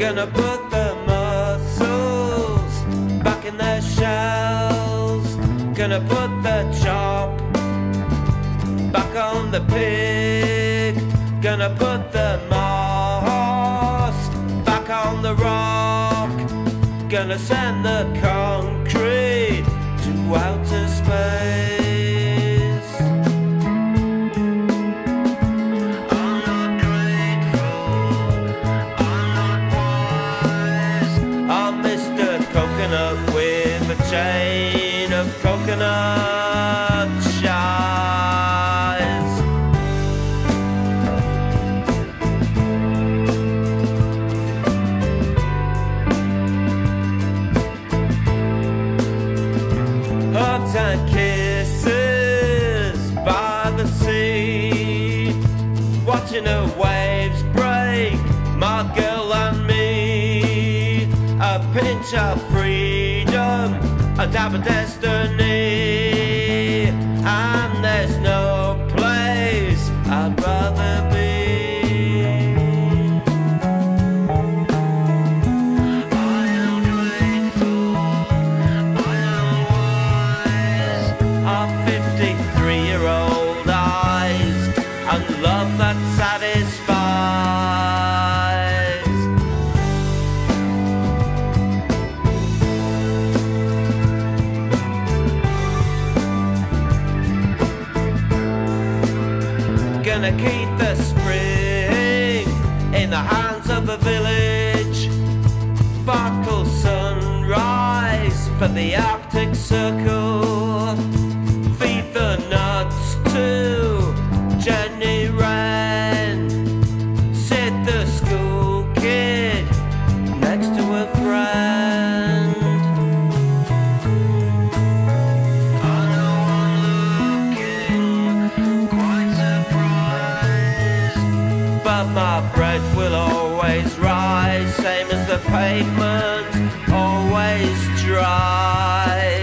gonna put the mussels back in their shells. Gonna put the chop back on the pig. Gonna put the moss back on the rock. Gonna send the conch. Chain of coconut shies. And kisses by the sea, watching the waves break, my girl and me. A pinch of freedom, a of destiny, Gonna keep the spring in the hands of the village sparkle sunrise for the Arctic Circle. Pavement always dries.